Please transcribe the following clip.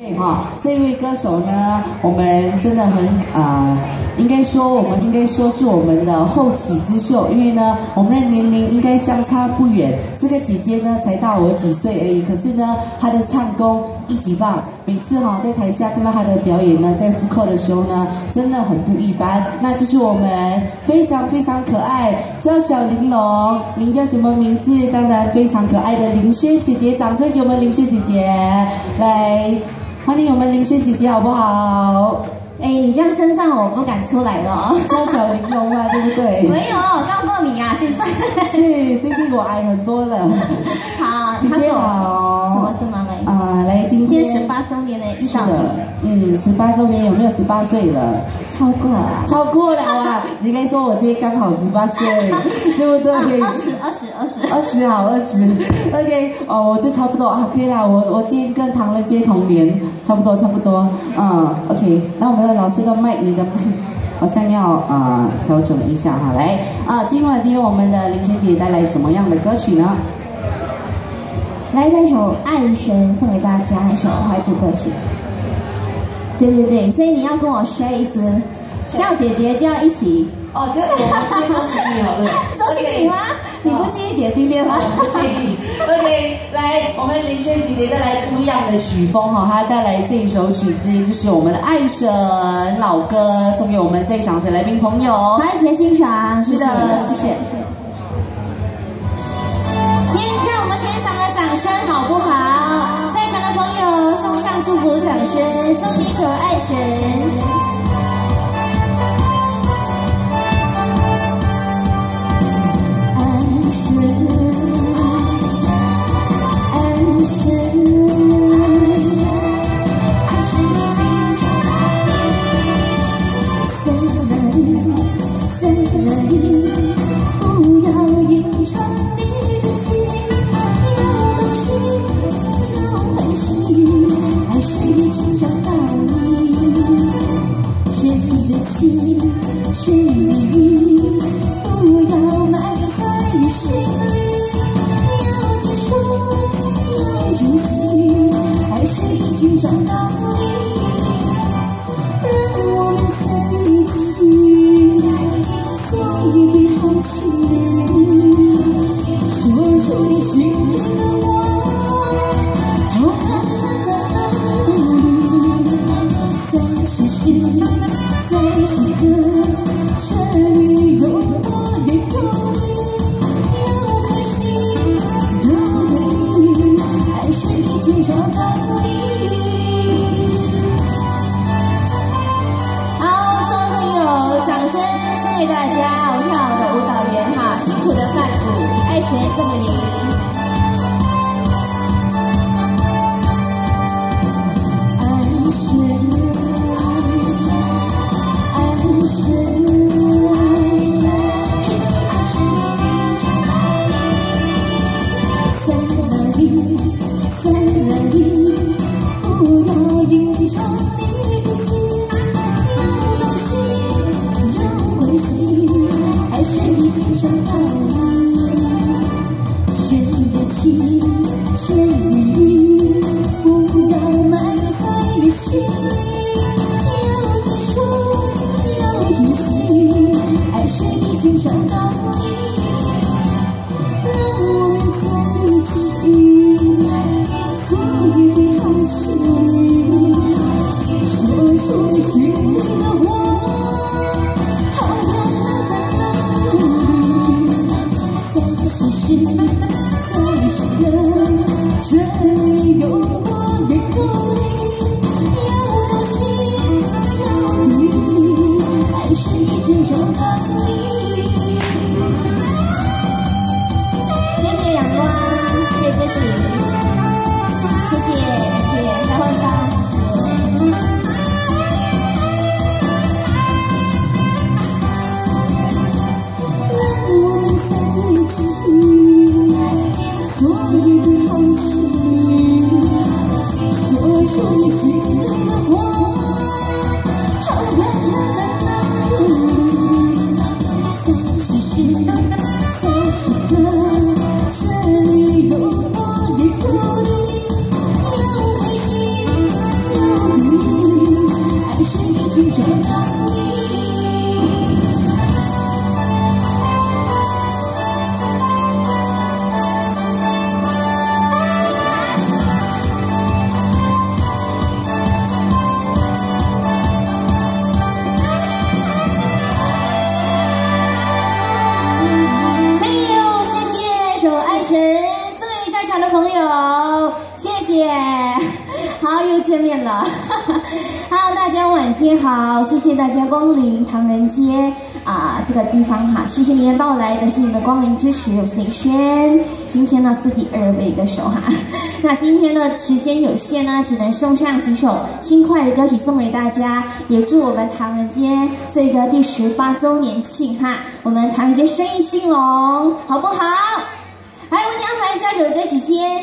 对哈，这一位歌手呢，我们真的很啊、应该说我们应该说是我们的后起之秀，因为呢，我们的年龄应该相差不远。这个姐姐呢才大我几岁而已，可是呢，她的唱功一级棒。每次哈在台下看到她的表演呢，在复刻的时候呢，真的很不一般。那就是我们非常非常可爱，叫小玲珑，您叫什么名字？当然非常可爱的林轩姐姐，掌声给我们林轩姐姐来。欢迎我们林轩姐姐，好不好？哎，你这样称赞我，不敢出来了哦。叫小玲珑啊，对不对？没有，告诉你啊，现在。是，最近我矮很多了。好，姐姐好。什么是吗？来，啊、来，今今天天十八周年的是的，嗯，十八周年有没有十八岁了？超过了啊，超过了啊！你应该说我今天刚好十八岁，对不对？二十二十二十。二十好，二十，OK，哦，我就差不多啊，可以啦，我我今天跟唐人街同年，差不多差不多，嗯，OK，那我们老师的麦，你的麦。好像要啊、调整一下哈，来啊、今晚今天我们的林学姐带来什么样的歌曲呢？来这首《爱神》送给大家，一首怀旧歌曲。对对对，所以你要跟我学一支，叫姐姐就要一起。哦，真的，我们这都是你好了，周经理吗？你不介意姐弟恋吗？不介意。OK，来，我们林轩姐姐带来不一样的曲风哈，她带来这一首曲子就是我们的《爱神》老歌，送给我们在场的来宾朋友。来，一起来欣赏。是的谢谢。听一下我们全场的掌声好不好？在场的朋友送上祝福掌声，送你一首《爱神》。找到你。让我们在一起，做一对好情侣，说出你心里的话。在此时，在此刻，这里有我，也有你，要开心，要美丽，爱神已经找到你。谢谢大家，我跳的舞蹈员哈，辛苦的伴舞，爱神送给你。此在首《爱神》送给下场的朋友，谢谢。好，又见面了。哈哈。好，大家晚间好，谢谢大家光临唐人街啊、这个地方哈，谢谢您的到来，感谢您的光临支持，我是林轩。今天呢是第二位歌手哈，那今天呢时间有限呢，只能送上几首轻快的歌曲送给大家，也祝我们唐人街这个第十八周年庆哈，我们唐人街生意兴隆，好不好？来，为您安排下首歌曲先。